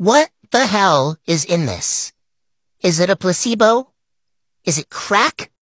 What the hell is in this? Is it a placebo? Is it crack?